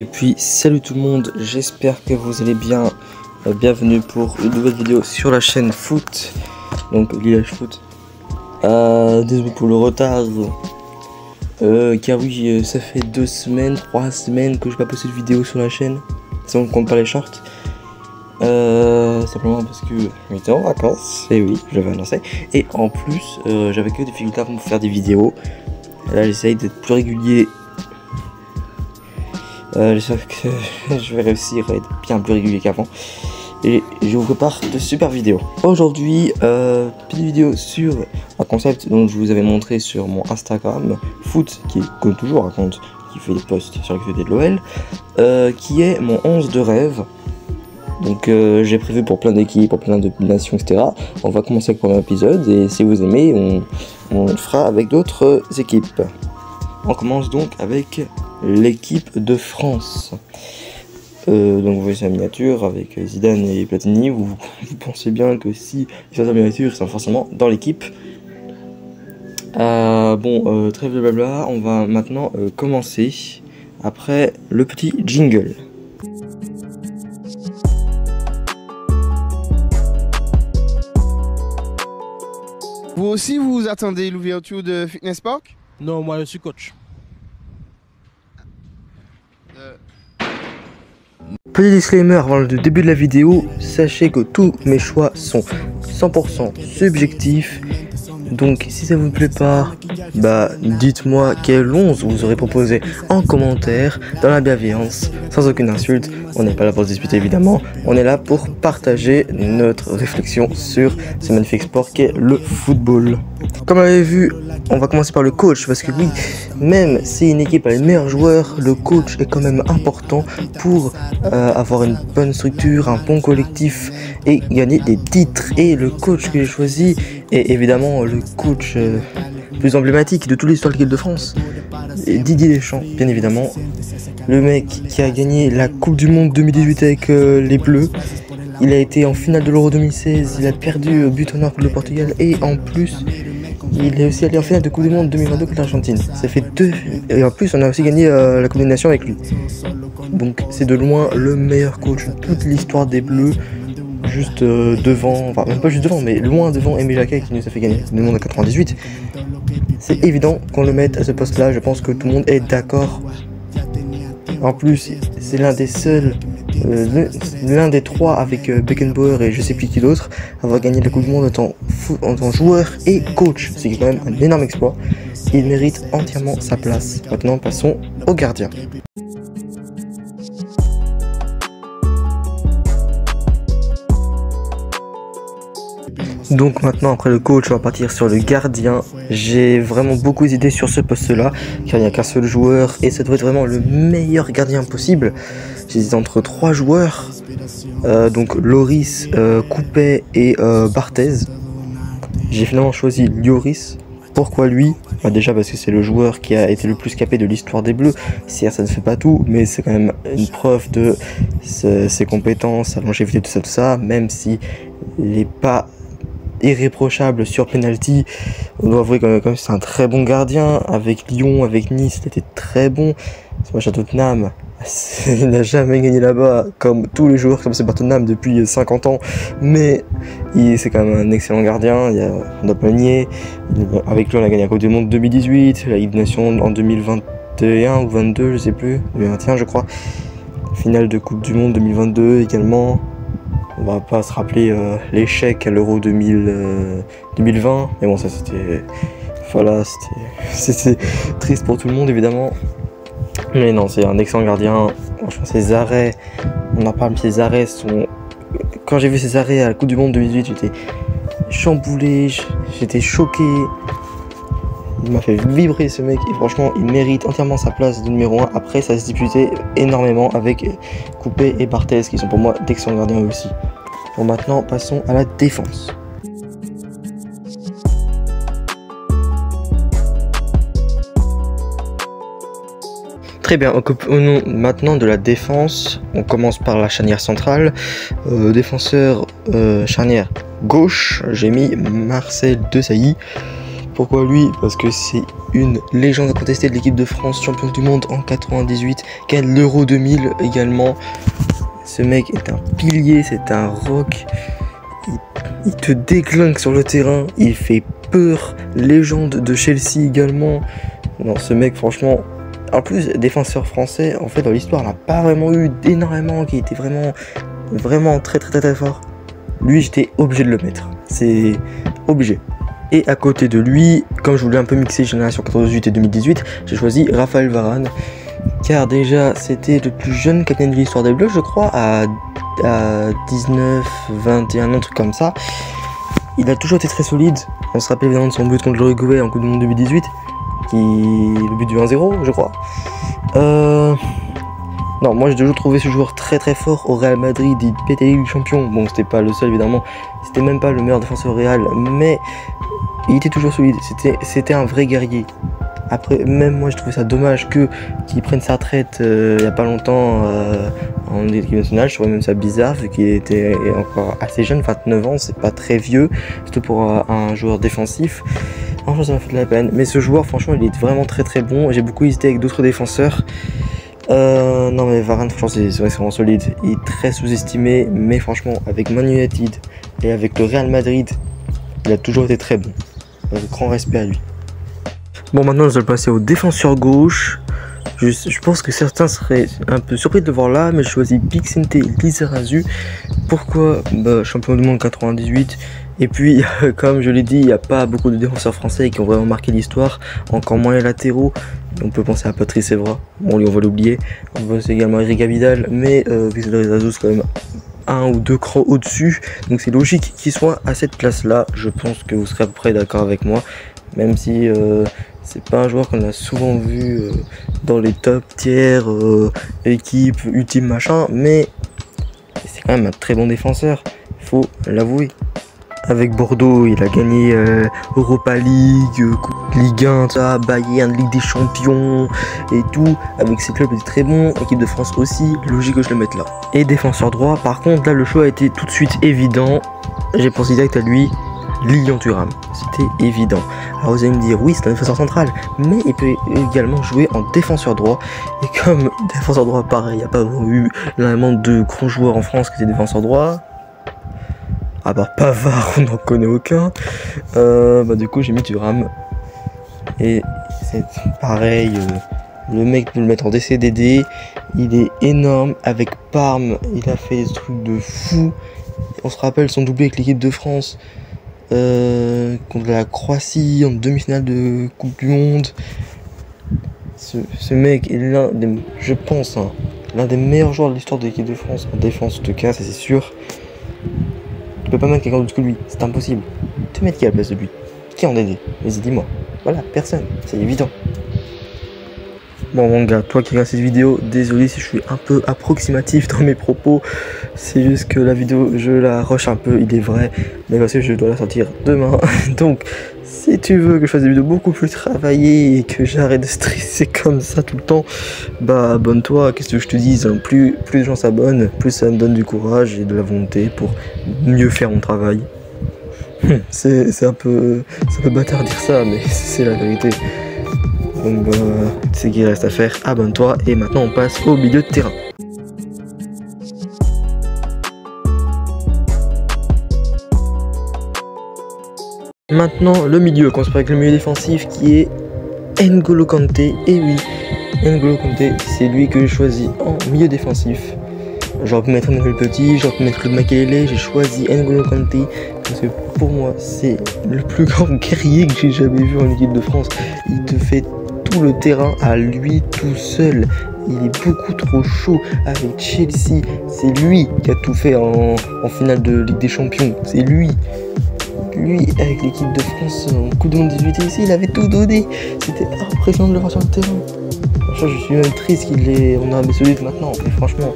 Et puis salut tout le monde, j'espère que vous allez bien. Euh, bienvenue pour une nouvelle vidéo sur la chaîne Foot, donc Village Foot. Euh, désolé pour le retard, euh, car oui, ça fait deux semaines, trois semaines que je n'ai pas posté de vidéo sur la chaîne. Si on compte pas les shorts. Simplement parce que j'étais en vacances, et oui, j'avais annoncé. Et en plus, j'avais que des difficultés à faire des vidéos. Là, j'essaye d'être plus régulier euh, J'espère que je vais réussir à être bien plus régulier qu'avant. Et je vous prépare de super vidéos. Aujourd'hui, euh, petite vidéo sur un concept dont je vous avais montré sur mon Instagram, Foot, qui est comme toujours un compte qui fait des posts sur l'actualité de l'OL, euh, qui est mon 11 de rêve. Donc j'ai prévu pour plein d'équipes, pour plein de nations, etc. On va commencer avec le premier épisode et si vous aimez, on, on le fera avec d'autres équipes. On commence donc avec l'équipe de France. Euh, donc vous voyez sa miniature avec Zidane et Platini. Vous, vous pensez bien que si ils sont en miniature, ils sont forcément dans l'équipe. Euh, bon, euh, très blabla. On va maintenant euh, commencer après le petit jingle. Vous aussi, vous attendez l'ouverture de Fitness Park? Non, moi je suis coach. Petit disclaimer avant le début de la vidéo, sachez que tous mes choix sont 100% subjectifs. Donc si ça vous plaît pas, bah dites-moi quel 11 vous aurez proposé en commentaire, dans la bienveillance, sans aucune insulte. On n'est pas là pour se disputer évidemment, on est là pour partager notre réflexion sur ce magnifique sport qu'est le football. Comme vous l'avez vu, on va commencer par le coach parce que oui, même si une équipe a les meilleurs joueurs, le coach est quand même important pour euh, avoir une bonne structure, un bon collectif et gagner des titres. Et le coach que j'ai choisi est évidemment le coach euh, plus emblématique de toute l'histoire de l'équipe de France, Didier Deschamps, bien évidemment. Le mec qui a gagné la Coupe du Monde 2018 avec euh, les Bleus. Il a été en finale de l'Euro 2016, il a perdu au but en or contre le Portugal et en plus il est aussi allé en finale de Coupe du Monde 2022 contre l'Argentine. Ça fait deux. Et en plus, on a aussi gagné euh, la Coupe des Nations avec lui. Donc, c'est de loin le meilleur coach de toute l'histoire des Bleus. Juste euh, devant, enfin, même pas juste devant, mais loin devant Aimé Jacquet qui nous a fait gagner le monde en 98. C'est évident qu'on le mette à ce poste-là. Je pense que tout le monde est d'accord. En plus, c'est l'un des seuls euh, l'un des trois avec euh, Beckenbauer et je sais plus qui d'autre avoir gagné la Coupe du Monde en tant, en tant joueur et coach. C'est quand même un énorme exploit. Il mérite entièrement sa place. Maintenant, passons au gardien. Donc maintenant après le coach on va partir sur le gardien. J'ai vraiment beaucoup d'idées sur ce poste là car il n'y a qu'un seul joueur et ça doit être vraiment le meilleur gardien possible. J'hésite entre trois joueurs, euh, donc Loris, euh, Coupet et euh, Barthez. J'ai finalement choisi Lloris. Pourquoi lui? Bah Déjà parce que c'est le joueur qui a été le plus capé de l'histoire des Bleus. Certes, ça ne fait pas tout, mais c'est quand même une preuve de ses, compétences, sa longévité, tout ça, tout ça. Même si il n'est pas irréprochable sur penalty, on doit avouer que c'est un très bon gardien. Avec Lyon, avec Nice, il était très bon. Ce match à Tottenham, il n'a jamais gagné là-bas, comme tous les joueurs comme c'est Tottenham depuis 50 ans, mais c'est quand même un excellent gardien, il y a, on doit pas Avec lui, on a gagné la Coupe du Monde 2018, la Ligue des Nations en 2021 ou 22, je sais plus, 2021 je crois. Finale de Coupe du Monde 2022 également. On va pas se rappeler euh, l'échec à l'Euro 2000, euh, 2020, mais bon, ça c'était. Voilà, c'était triste pour tout le monde évidemment. Mais non, c'est un excellent gardien. Franchement, ses arrêts, on en parle, mais ses arrêts sont. Quand j'ai vu ses arrêts à la Coupe du Monde 2018, j'étais chamboulé, j'étais choqué. Il m'a fait vibrer ce mec et franchement, il mérite entièrement sa place de numéro 1. Après, ça se disputait énormément avec Coupé et Barthez qui sont pour moi d'excellents gardiens aussi. Bon, maintenant, passons à la défense. Très bien, nom maintenant de la défense, on commence par la charnière centrale. Euh, défenseur euh, charnière gauche, j'ai mis Marcel Desailly. Pourquoi lui Parce que c'est une légende incontestée de l'équipe de France, champion du monde en 98, gagne l'Euro 2000 également. Ce mec est un pilier, c'est un rock. Il, te déclinque sur le terrain, il fait peur. Légende de Chelsea également. Non, ce mec, franchement, en plus, défenseur français, en fait, dans l'histoire, n'a pas vraiment eu énormément qui était vraiment, vraiment très, très, très, très fort. Lui, j'étais obligé de le mettre. C'est obligé. Et à côté de lui, comme je voulais un peu mixer génération 98 et 2018, j'ai choisi Raphaël Varane. Car déjà, c'était le plus jeune capitaine de l'histoire des Bleus, je crois, à, 19, 21 un truc comme ça. Il a toujours été très solide. On se rappelle évidemment de son but contre l'Uruguay en Coupe du Monde 2018, qui le but du 1-0, je crois. Euh... Non, moi j'ai toujours trouvé ce joueur très très fort au Real Madrid. Il pétait les champion. Bon, c'était pas le seul évidemment. C'était même pas le meilleur défenseur Real, mais il était toujours solide. C'était, un vrai guerrier. Après, même moi, je trouvais ça dommage que qu'il prenne sa retraite euh, il y a pas longtemps euh, en équipe nationale. Je trouvais même ça bizarre vu qu'il était encore assez jeune, 29 ans, c'est pas très vieux, surtout pour euh, un joueur défensif. Franchement, ça m'a fait de la peine. Mais ce joueur, franchement, il est vraiment très très bon. J'ai beaucoup hésité avec d'autres défenseurs. non mais Varane franchement c'est vraiment solide, il est très sous-estimé mais franchement avec Man United et avec le Real Madrid il a toujours été très bon. Un grand respect à lui. Bon, maintenant, nous allons passer au défenseur gauche. Je, pense que certains seraient un peu surpris de le voir là, mais je choisis Pixente Lizarazu. Pourquoi? Bah, Champion du monde 98. Et puis, comme je l'ai dit, il n'y a pas beaucoup de défenseurs français qui ont vraiment marqué l'histoire, encore moins les latéraux. On peut penser à Patrice Evra, bon, lui on va l'oublier. On peut penser également à Eric Abidal, mais euh, Lizarazu c'est quand même un ou deux crans au-dessus. Donc c'est logique qu'il soit à cette place-là. Je pense que vous serez à peu près d'accord avec moi. Même si euh, c'est pas un joueur qu'on a souvent vu euh, dans les top tiers, euh, équipe, ultime machin. Mais c'est quand même un très bon défenseur. Il faut l'avouer. Avec Bordeaux, il a gagné euh, Europa League, euh, Ligue 1, ça, Bayern, Ligue des Champions et tout. Avec ses clubs, il est très bon. Équipe de France aussi, logique que je le mette là. Et défenseur droit, par contre, là, le choix a été tout de suite évident. J'ai pensé direct à lui, Lilian Thuram. C'était évident. Alors vous allez me dire, oui, c'est un défenseur central, mais il peut également jouer en défenseur droit. Et comme défenseur droit, pareil, il n'y a pas eu énormément de grands joueurs en France qui étaient défenseurs droits à part Pavard, on n'en connaît aucun. Euh, bah, du coup, j'ai mis Thuram. Et c'est pareil. Euh, le mec peut le mettre en DCDD. Il est énorme. Avec Parme, il a fait des trucs de fou. On se rappelle son doublé avec l'équipe de France. Euh, contre la Croatie en demi-finale de Coupe du Monde. Ce, mec est l'un des, hein, l'un des meilleurs joueurs de l'histoire de l'équipe de France en défense, en tout cas, c'est sûr. Tu peux pas mettre quelqu'un d'autre que lui, c'est impossible. Tu mets qui à la place de lui? Qui en DD Vas-y, dis-moi. Voilà, personne, c'est évident. Bon mon gars, toi qui regardes cette vidéo, désolé si je suis un peu approximatif dans mes propos. C'est juste que la vidéo, je la rush un peu, il est vrai. Mais parce que je dois la sortir demain. Donc, si tu veux que je fasse des vidéos beaucoup plus travaillées et que j'arrête de stresser comme ça tout le temps, bah abonne-toi, qu'est-ce que je te dis hein? plus, plus de gens s'abonnent, plus ça me donne du courage et de la volonté pour mieux faire mon travail. c'est un peu, un peu bâtard dire ça, mais c'est la vérité. Donc bah, c'est qu'il reste à faire, abonne-toi et maintenant on passe au milieu de terrain. Maintenant, le milieu, qu'on se avec le milieu défensif qui est N'Golo Kanté. Et oui, N'Golo Kanté, c'est lui que j'ai choisi en milieu défensif. J'aurais pu mettre Emmanuel Petit, j'aurais pu mettre Claude Makélélé, j'ai choisi N'Golo Kanté parce que pour moi, c'est le plus grand guerrier que j'ai jamais vu en équipe de France. Il te fait tout le terrain à lui tout seul. Il est beaucoup trop chaud avec Chelsea. C'est lui qui a tout fait en, en finale de Ligue des Champions. C'est lui lui, avec l'équipe de France en Coupe du Monde 18 ici, il avait tout donné. C'était impressionnant de le voir sur le terrain. Franchement, je suis même triste qu'il ait. On a un maintenant. Mais franchement,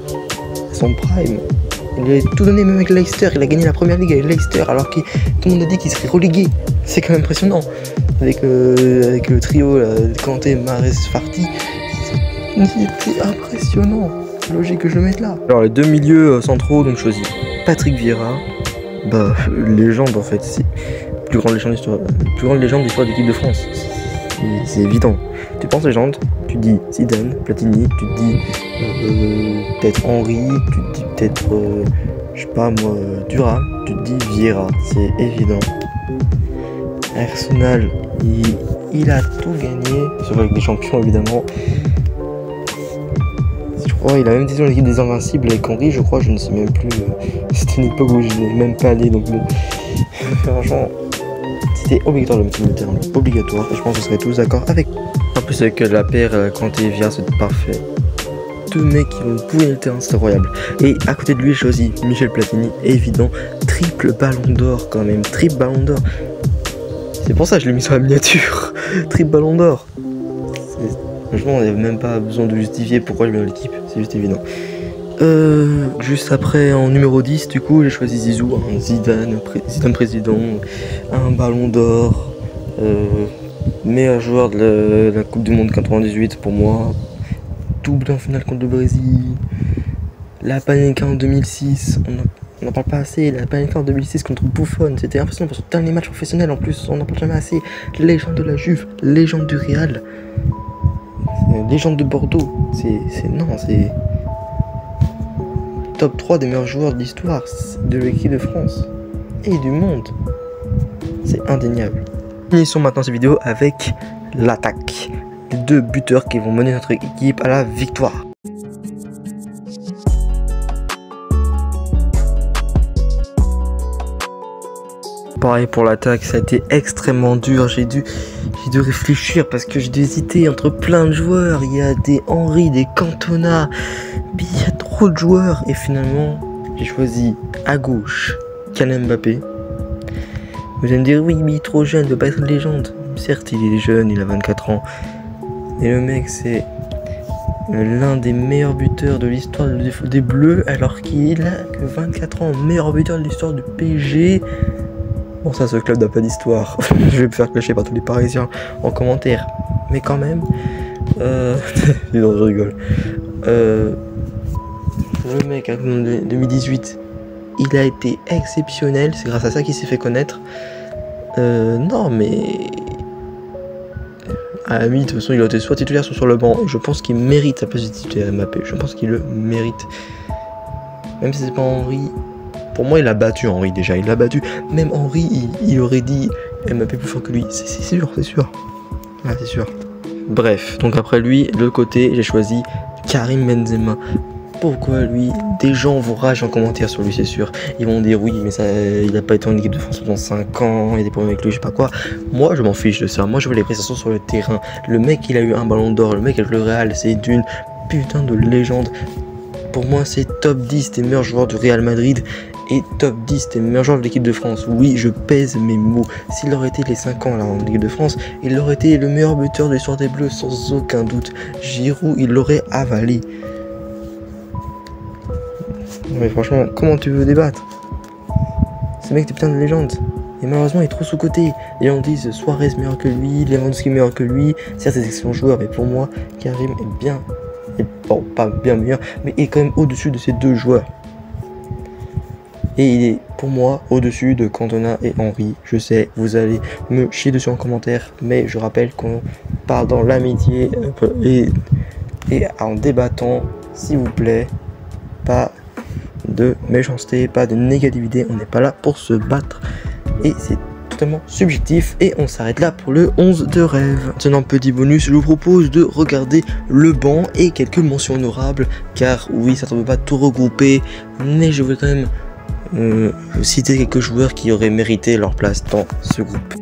son prime. Il avait tout donné, même avec Leicester. Il a gagné la première ligue avec Leicester, alors que tout le monde a dit qu'il serait relégué. C'est quand même impressionnant. Avec, euh, avec le trio là, Kanté, Mares, Farti. C'était impressionnant. Logique que je le mette là. Alors, les deux milieux euh, centraux, donc choisi Patrick Vieira, bah, légende en fait. plus grande légende d'histoire, plus grande légende d'équipe de France. C'est évident. Tu penses légende, tu dis Zidane, Platini, tu dis euh, peut-être Henri, tu dis peut-être, euh, je sais pas moi, Durham, tu dis Vieira. C'est évident. Arsenal, il, a tout gagné, sauf avec des champions évidemment. Je crois, il a même été dans l'équipe des Invincibles avec Henri, je crois, je ne sais même plus. C'était une époque où je n'ai même pas allé, donc franchement, c'était obligatoire de mettre le terme, obligatoire, et je pense que vous serez tous d'accord avec. En plus, avec la paire quand il vient, c'est parfait. Deux mecs qui vont bouger le terrain, c'est incroyable. Et à côté de lui, j'ai choisi Michel Platini, évident, triple ballon d'or quand même, triple ballon d'or. C'est pour ça que je l'ai mis sur la miniature. Triple ballon d'or. Franchement, on n'a même pas besoin de justifier pourquoi je mets dans l'équipe. C'est juste évident. Euh, juste après, en numéro 10, du coup, j'ai choisi Zizou, un Zidane, Zidane président, un ballon d'or, euh, meilleur joueur de la, Coupe du Monde 98 pour moi, double en finale contre le Brésil, la Panenka en 2006, on n'en parle pas assez. La Panenka en 2006 contre Buffon, c'était impressionnant pour son dernier match professionnel en plus. On n'en parle jamais assez. Légende de la Juve, légende du Real, légende de Bordeaux. C'est. Non, c'est. Top 3 des meilleurs joueurs de l'histoire de l'équipe de France et du monde. C'est indéniable. Finissons maintenant cette vidéo avec l'attaque. Les deux buteurs qui vont mener notre équipe à la victoire. pareil pour l'attaque, ça a été extrêmement dur. J'ai dû, dû réfléchir parce que j'ai dû hésiter entre plein de joueurs. Il y a des Henri, des Cantona, il y a trop de joueurs. Et finalement, j'ai choisi à gauche Kylian Mbappé. Vous allez me dire, oui, mais il est trop jeune, il ne pas être une légende. Certes, il est jeune, il a 24 ans. Et le mec, c'est l'un des meilleurs buteurs de l'histoire des Bleus, alors qu'il a que 24 ans, meilleur buteur de l'histoire du PSG. Bon, ça, ce club n'a pas d'histoire. je vais me faire clasher par tous les Parisiens en commentaire. Mais quand même. Euh... non, je rigole. Euh... Le mec, en 2018, il a été exceptionnel. C'est grâce à ça qu'il s'est fait connaître. Euh, non, mais. À la de toute façon, il a été soit titulaire, soit sur le banc. Je pense qu'il mérite sa place de titulaire MAP. Je pense qu'il le mérite. Même si c'est pas Henri, pour moi, il a battu Henri déjà. Il l'a battu. Même Henri, il, aurait dit Mbappé plus fort que lui. C'est sûr, c'est sûr. Ah, c'est sûr. Bref, donc après lui, de l'autre côté, j'ai choisi Karim Benzema. Pourquoi lui Des gens vont rage en commentaire sur lui, c'est sûr. Ils vont dire oui, mais ça, il n'a pas été en équipe de France pendant 5 ans, il y a des problèmes avec lui, je sais pas quoi. Moi, je m'en fiche de ça. Moi, je veux les prestations sur le terrain. Le mec, il a eu un ballon d'or. Le mec avec le Real, c'est d'une putain de légende. Pour moi, c'est top 10 des meilleurs joueurs du Real Madrid et top 10 des meilleurs joueurs de l'équipe de France. Oui, je pèse mes mots. S'il aurait été les 5 ans là en équipe de France, il aurait été le meilleur buteur de l'histoire des Bleus sans aucun doute. Giroud, il l'aurait avalé. Mais franchement, comment tu veux débattre? Ce mec est putain de légende. Et malheureusement, il est trop sous-côté. Les gens disent Suarez meilleur que lui, Lewandowski meilleur que lui. Certes, c'est excellent joueur, mais pour moi, Karim est bien. bon, pas bien meilleur, mais est quand même au-dessus de ces deux joueurs. Et il est pour moi au-dessus de Cantona et Henry. Je sais, vous allez me chier dessus en commentaire, mais je rappelle qu'on parle dans l'amitié et en débattant, s'il vous plaît, pas de méchanceté, pas de négativité. On n'est pas là pour se battre. Et c'est totalement subjectif. Et on s'arrête là pour le 11 de rêve. Maintenant, petit bonus, je vous propose de regarder le banc et quelques mentions honorables. Car oui, ça ne peut pas tout regrouper. Mais je vais quand même euh, citer quelques joueurs qui auraient mérité leur place dans ce groupe.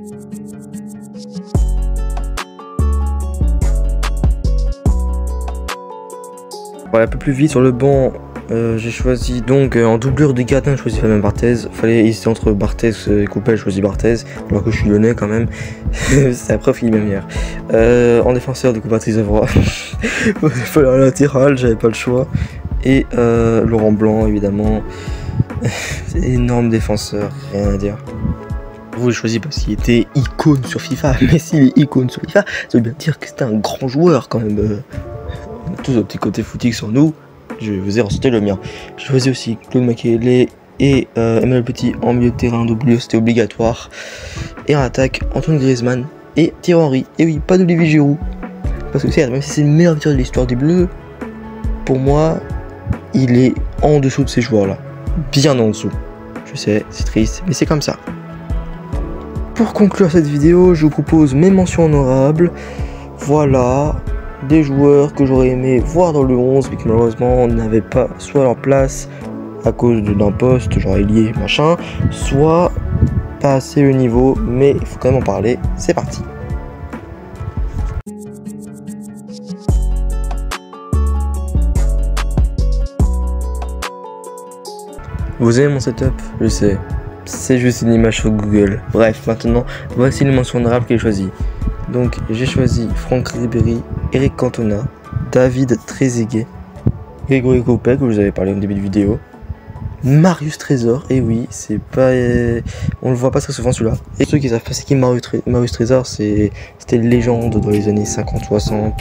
Voilà, un peu plus vite sur le banc, euh, j'ai choisi donc euh, en doublure de gardien, j'ai choisi Fabien Barthez. Fallait hésiter entre Barthez et Coupel, j'ai choisi Barthez, alors que je suis lyonnais quand même. C'est la preuve qu'il est meilleur. en défenseur, du coup, Patrice Evroy. Il fallait un latéral, j'avais pas le choix. Et Laurent Blanc, évidemment. Énorme défenseur, rien à dire. Vous, choisi parce qu'il était icône sur FIFA. Mais s'il est icône sur FIFA, ça veut bien dire que c'était un grand joueur quand même. Euh. On a tous un petit côté footix sur nous. Je vous ai ressenti le mien. J'ai choisi aussi Claude Makélélé et euh, Emmanuel Petit en milieu de terrain, doublure, c'était obligatoire. Et en attaque, Antoine Griezmann et Thierry Henry. Et oui, pas d'Olivier Giroud. Parce que certes, même si c'est le meilleur buteur de l'histoire des Bleus, pour moi, il est en dessous de ces joueurs-là. Bien en dessous. Je sais, c'est triste, mais c'est comme ça. Pour conclure cette vidéo, je vous propose mes mentions honorables. Voilà, des joueurs que j'aurais aimé voir dans le 11, mais qui malheureusement n'avaient pas soit leur place à cause d'un poste, genre lié machin, soit pas assez le niveau, mais il faut quand même en parler. C'est parti. Vous aimez mon setup? Je sais. C'est juste une image sur Google. Bref, maintenant, voici les mentions honorables que j'ai choisi. Donc, j'ai choisi Franck Ribéry, Eric Cantona, David Trezeguet, Grégory Coupet, que vous avez parlé au début de vidéo, Marius Trésor, et oui, c'est pas. Euh, on le voit pas très souvent celui-là. Et ceux qui savent pas c'est qui Marius, Trésor, c'était une légende dans les années 50-60.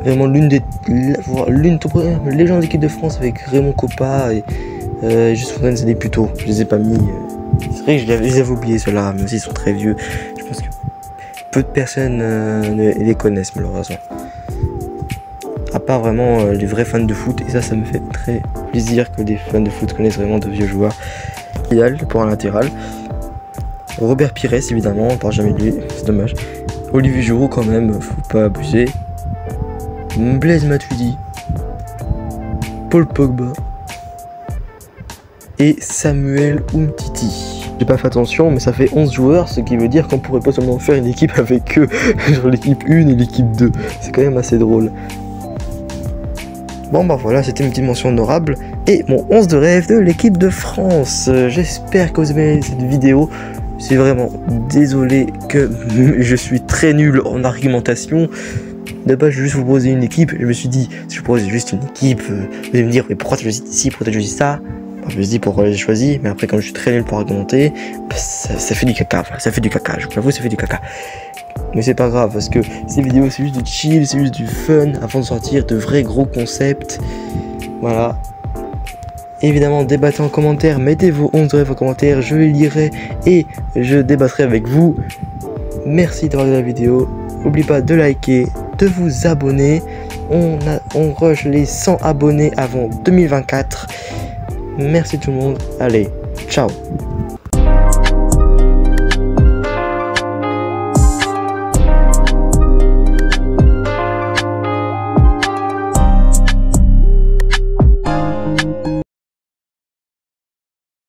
Vraiment l'une des. L'une des légendes d'équipe de France avec Raymond Coppa et euh, Juste Fontaine, c'est des putos. Je les ai pas mis. Euh, c'est vrai que je les avais oubliés ceux-là, même s'ils sont très vieux. Peu de personnes euh, les connaissent malheureusement. À part vraiment les vrais fans de foot, et ça, ça me fait très plaisir que des fans de foot connaissent vraiment de vieux joueurs. Idéal pour un latéral. Robert Pires, évidemment, on parle jamais de lui, c'est dommage. Olivier Giroud, quand même, faut pas abuser. Blaise Matuidi. Paul Pogba et Samuel Umtiti. J'ai pas fait attention, mais ça fait 11 joueurs, ce qui veut dire qu'on pourrait pas seulement faire une équipe avec eux, genre l'équipe 1 et l'équipe 2. C'est quand même assez drôle. Bon bah voilà, c'était une petite mention honorable et mon 11 de rêve de l'équipe de France. J'espère que vous aimé cette vidéo. C'est vraiment désolé que je suis très nul en argumentation. Base, je vais juste vous poser une équipe. Je me suis dit, si je pose juste une équipe, euh, vous allez me dire, mais pourquoi tu choisis ici, pourquoi tu choisis ça? Je me suis dit pourquoi j'ai choisi, mais après quand je suis très nul pour argumenter, bah, ça, fait du caca, ça fait du caca, je vous l'avoue ça fait du caca. Mais c'est pas grave parce que ces vidéos c'est juste du chill, c'est juste du fun avant de sortir de vrais gros concepts. Voilà. Évidemment, débattez en commentaire, mettez vos 11 rêves en commentaire, je les lirai et je débattrai avec vous. Merci d'avoir regardé la vidéo. N'oubliez pas de liker, de vous abonner. On, a, on rush les 100 abonnés avant 2024. Merci tout le monde. Allez, ciao